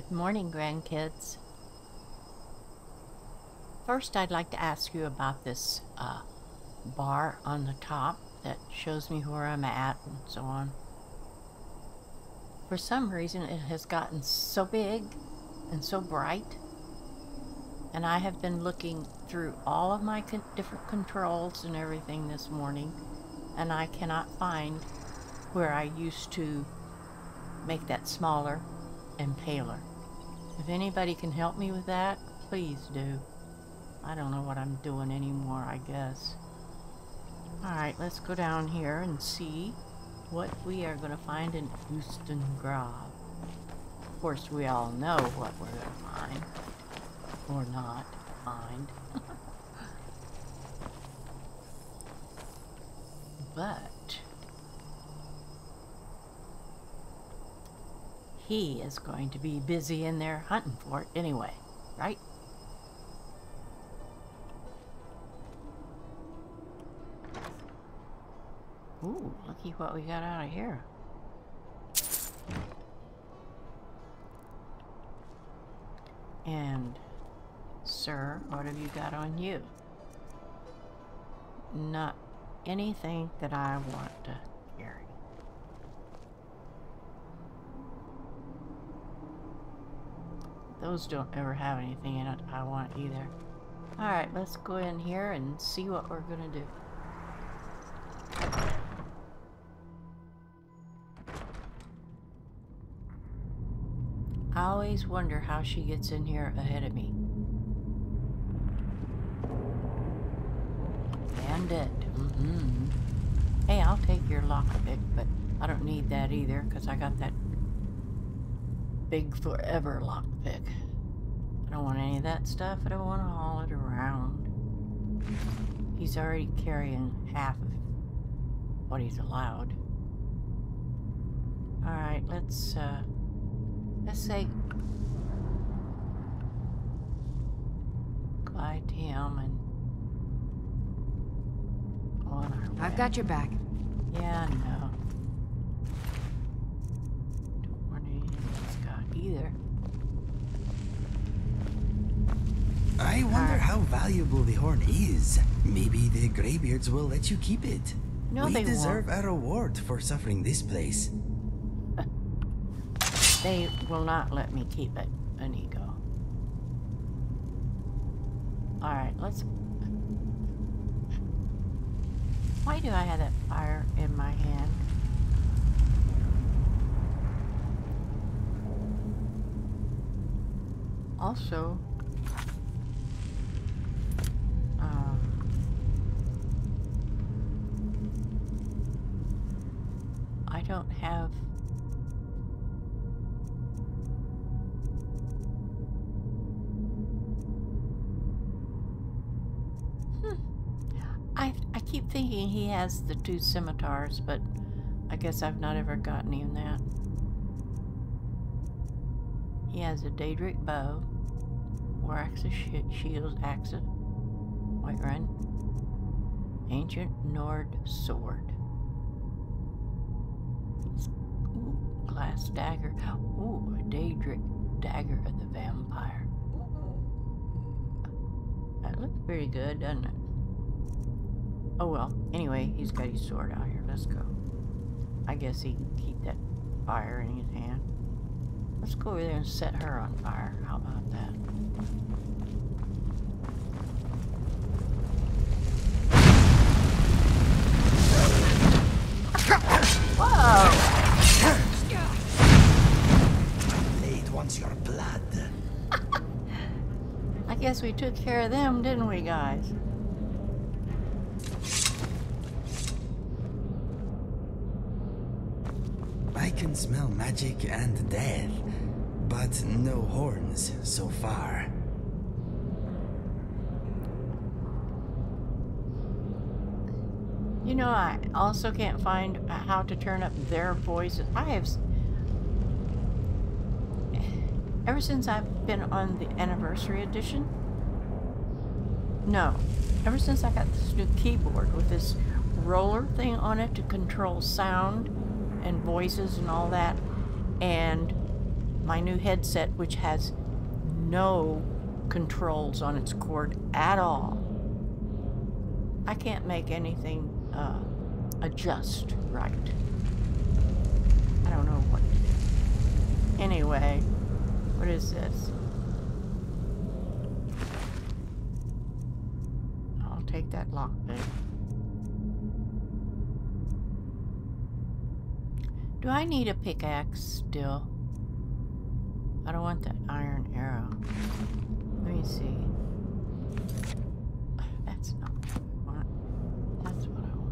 Good morning, grandkids. First, I'd like to ask you about this uh, bar on the top that shows me where I'm at and so on. For some reason, it has gotten so big and so bright, and I have been looking through all of my con different controls and everything this morning, and I cannot find where I used to make that smaller and paler. If anybody can help me with that, please do. I don't know what I'm doing anymore, I guess. Alright, let's go down here and see what we are going to find in Houston Grove. Of course, we all know what we're going to find. Or not find. but... He is going to be busy in there hunting for it anyway, right? Ooh, looky what we got out of here. And, sir, what have you got on you? Not anything that I want to Those don't ever have anything in it I want either. Alright, let's go in here and see what we're gonna do. I always wonder how she gets in here ahead of me. Bandit. Mm -hmm. Hey, I'll take your lockpick, but I don't need that either, because I got that big forever lockpick. I don't want any of that stuff. I don't want to haul it around. He's already carrying half of what he's allowed. Alright, let's, uh, let's say goodbye to him and on our way. I've got your back. Yeah, I know. Don't want anything he's got either. I wonder how valuable the horn is. Maybe the Greybeards will let you keep it. No, we they deserve won't. a reward for suffering this place. They will not let me keep it, Inigo. Alright, let's... Why do I have that fire in my hand? Also, um, I don't have Hmm. I I keep thinking he has the two scimitars, but I guess I've not ever gotten him that. He has a Daedric bow, war axe sh shield, axe of Whiterun, ancient Nord sword. Ooh, glass dagger. Ooh, a Daedric dagger of the vampire. That looks pretty good, doesn't it? Oh well, anyway, he's got his sword out here. Let's go. I guess he can keep that fire in his hand. Let's go over there and set her on fire. How about that? Whoa! Blade wants your blood. I guess we took care of them, didn't we, guys? I can smell magic and death, but no horns so far. You know, I also can't find how to turn up their voices. I have. Ever since I've been on the anniversary edition. No. Ever since I got this new keyboard with this roller thing on it to control sound and voices and all that, and my new headset, which has no controls on its cord at all. I can't make anything uh, adjust right. I don't know what to do. Anyway, what is this? I'll take that lockpick. Do I need a pickaxe still? I don't want that iron arrow. Let me see. That's not what I want. That's what I want.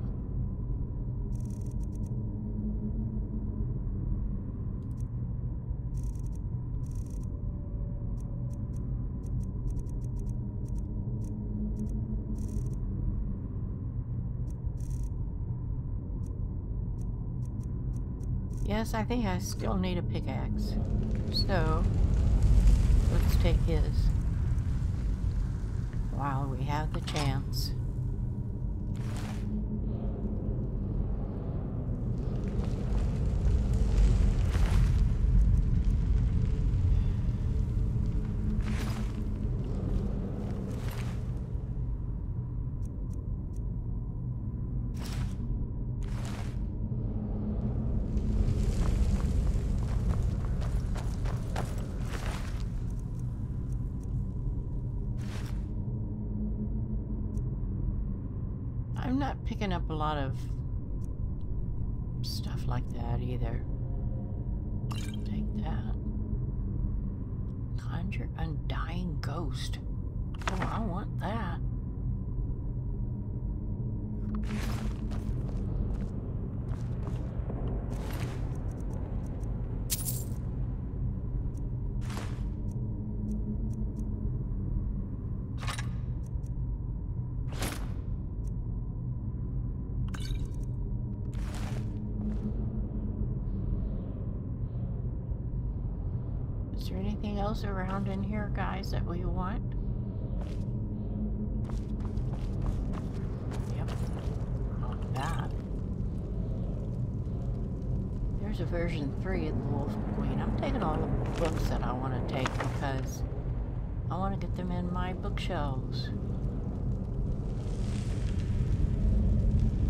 Yes, I think I still need a pickaxe. So, let's take his while we have the chance. Not picking up a lot of stuff like that either. Take that. Conjure Undying Ghost. Oh, I want that. Is there anything else around in here, guys, that we want? Yep. Not that. There's a version 3 of the Wolf Queen. I'm taking all the books that I want to take because I want to get them in my bookshelves.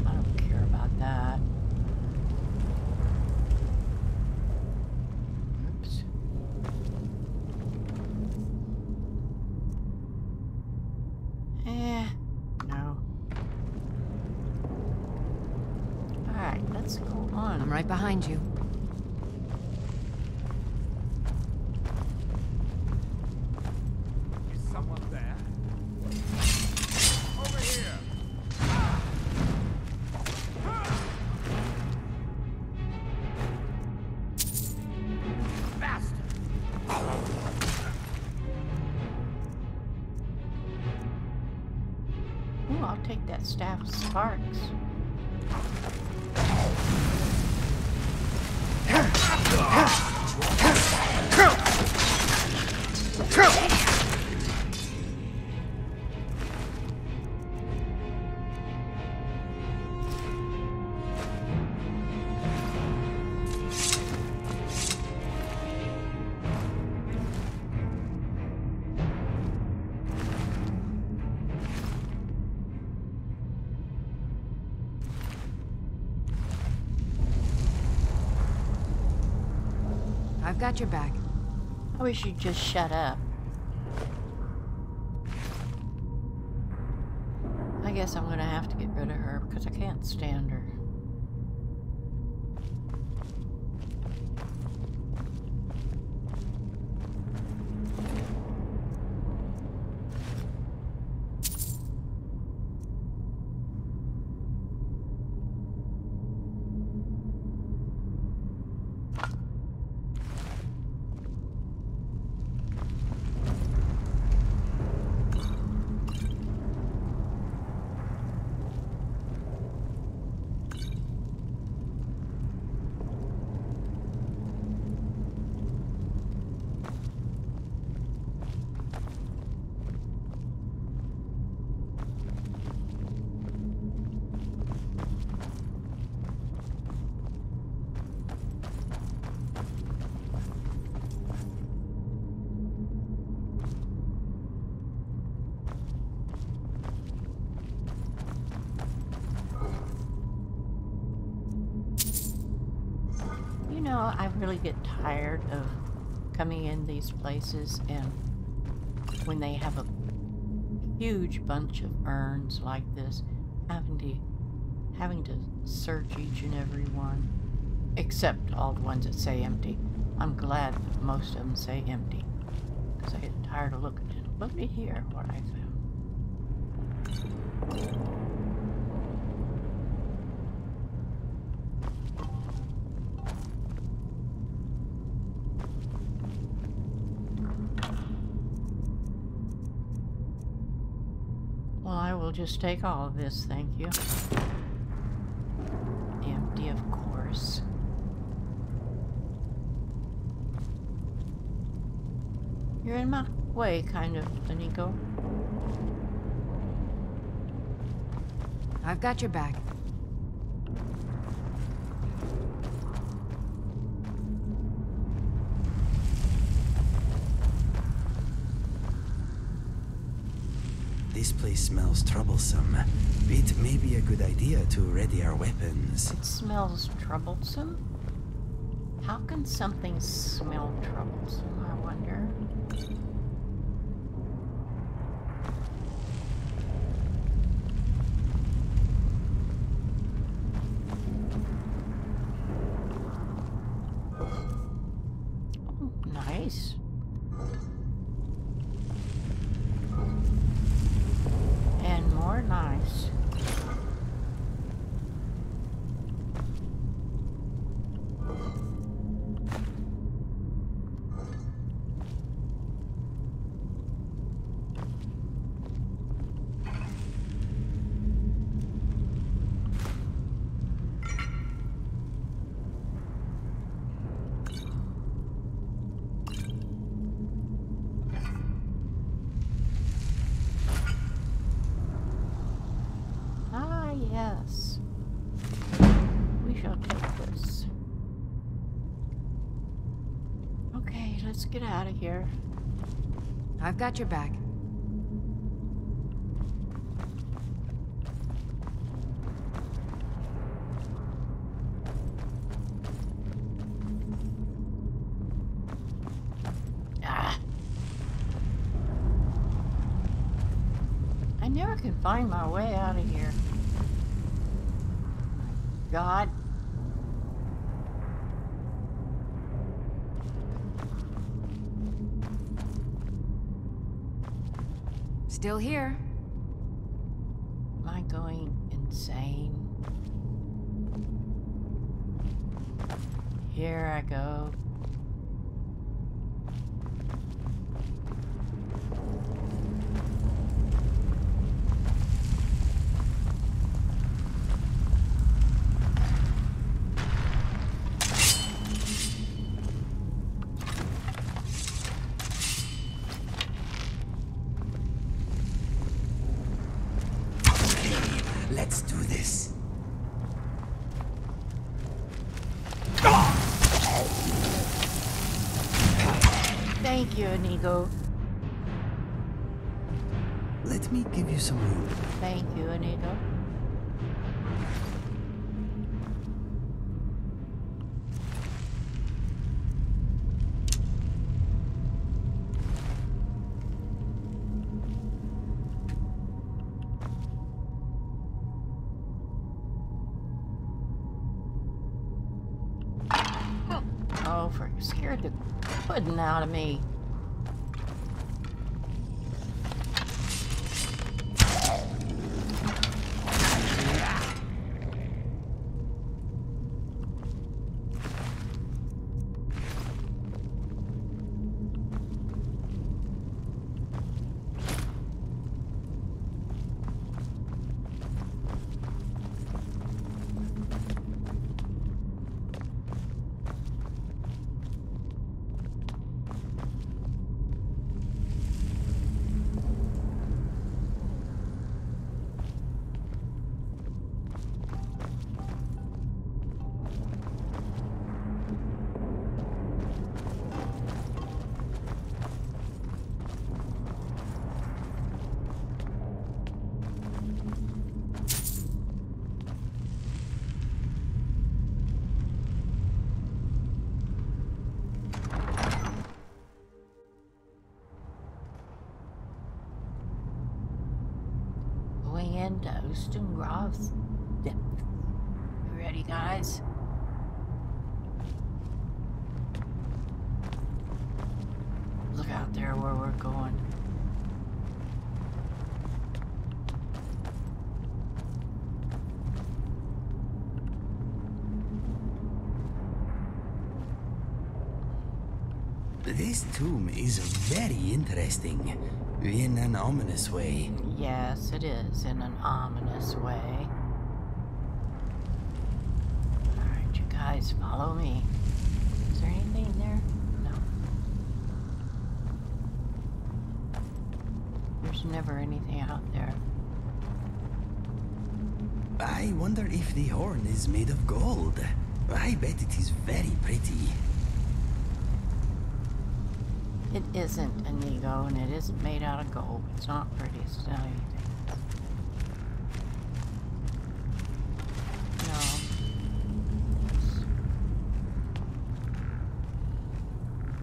I don't care about that. Oops. Eh, no. Alright, let's go on. I'm right behind you. Your back. I wish you'd just shut up. I guess I'm gonna have to get rid of her because I can't stand her. Know, I really get tired of coming in these places and when they have a huge bunch of urns like this, having to having to search each and every one, except all the ones that say empty. I'm glad that most of them say empty, because I get tired of looking at me hear what I found. Will just take all of this, thank you. Empty, of course. You're in my way, kind of, Inigo. I've got your back. This place smells troublesome. It may be a good idea to ready our weapons. It smells troublesome. How can something smell troublesome, let's get out of here. I've got your back. Ah. I never can find my way out of here. God. Still here. Am I going insane? Here I go. Let me give you some room. Thank you, Anita. Oh, for you scared the pudding out of me. Into Ustengrav's depth. You ready, guys? Look out there where we're going. This tomb is very interesting, in an ominous way. Yes, it is in an ominous way. Alright, you guys, follow me. Is there anything there? No. There's never anything out there. I wonder if the horn is made of gold. I bet it is very pretty. It isn't Inigo, and it isn't made out of gold. It's not pretty. It's not anything.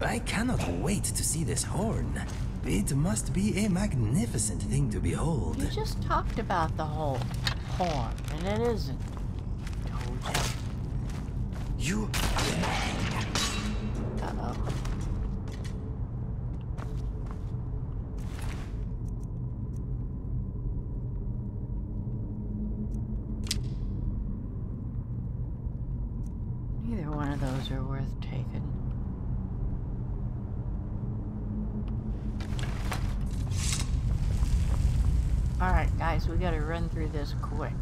No. I cannot wait to see this horn. It must be a magnificent thing to behold. You just talked about the whole horn, and it isn't. You. You. Uh-oh. Neither one of those are worth taking. Alright, guys, we gotta run through this quick.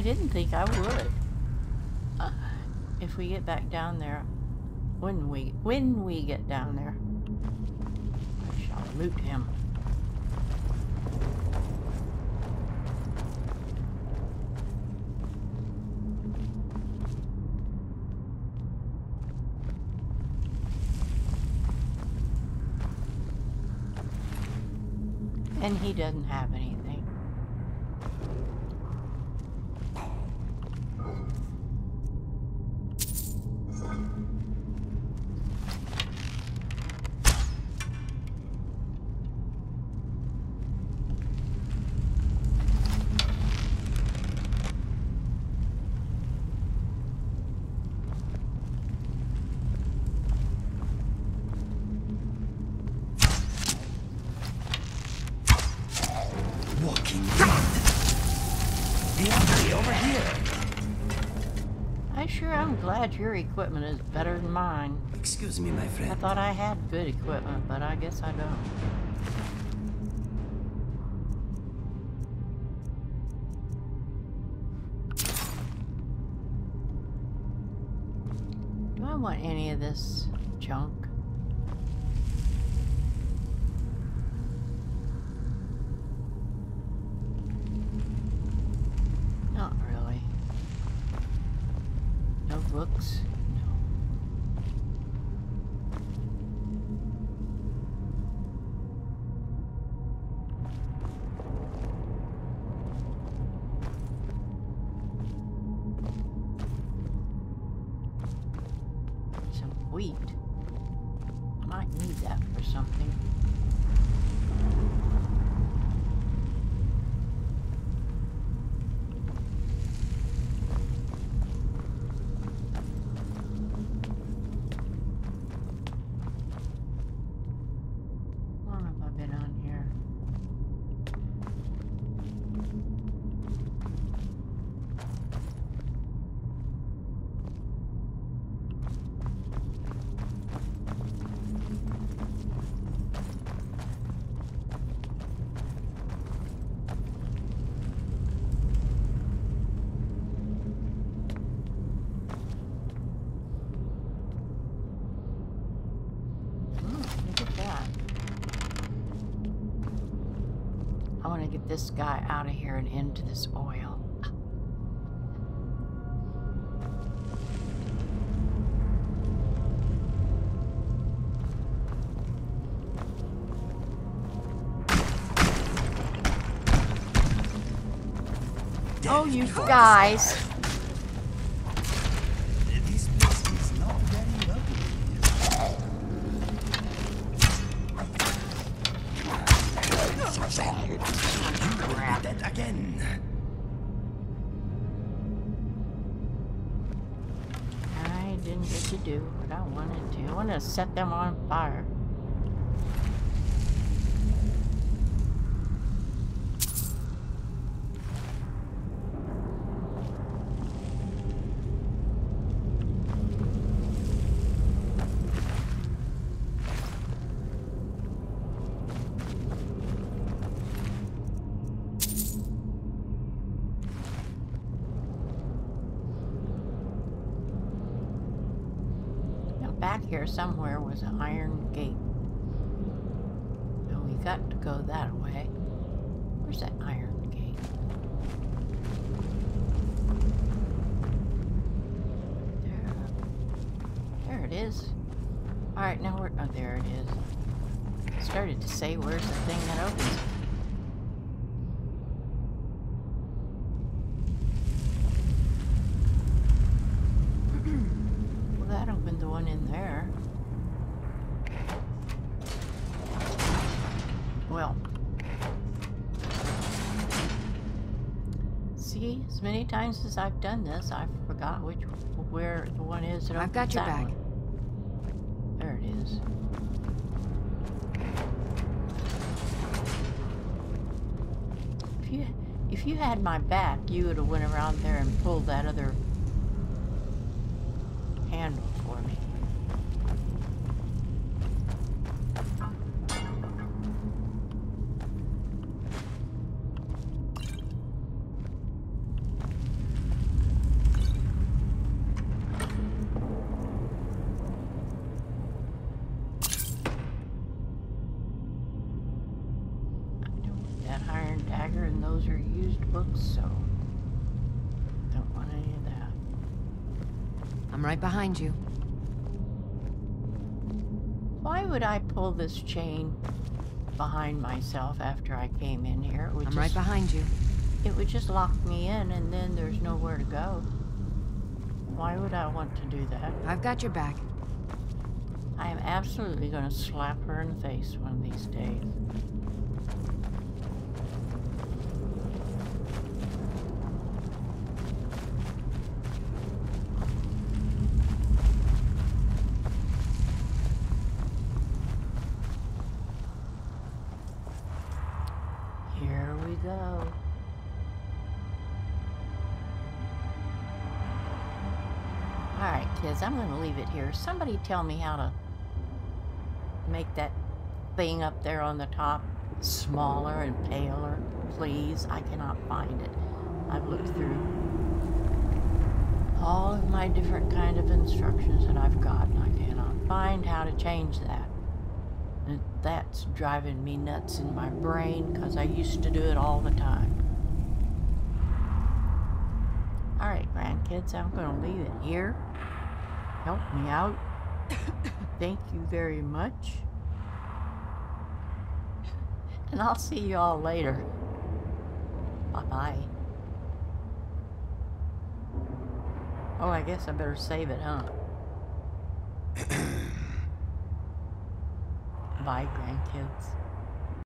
I didn't think I would. If we get back down there, when we when we get down there, I shall loot him. And he doesn't have anything. Glad your equipment is better than mine. Excuse me, my friend. I thought I had good equipment, but I guess I don't. Do I want any of this junk? Books? This guy out of here and into this oil. Oh, you guys. Wanted to set them on fire. Somewhere was an iron gate. And we got to go that way. Where's that iron gate? There. There it is. Alright, now we're oh there it is. Started to say where's the thing that opens. As I've done this, I forgot which where the one is that I've got your back. one. There it is. If you if you had my back, you would have went around there and pulled that other handle for me. Pull this chain behind myself after I came in here? It would I'm just, right behind you. It would just lock me in, and then there's nowhere to go. Why would I want to do that? I've got your back. I am absolutely going to slap her in the face one of these days. Here. Somebody tell me how to make that thing up there on the top smaller and paler, please. I cannot find it. I've looked through all of my different kind of instructions that I've got, and I cannot find how to change that. And that's driving me nuts in my brain because I used to do it all the time. Alright, grandkids, I'm going to leave it here. Help me out. Thank you very much. And I'll see you all later. Bye bye. Oh, I guess I better save it, huh? Bye, grandkids.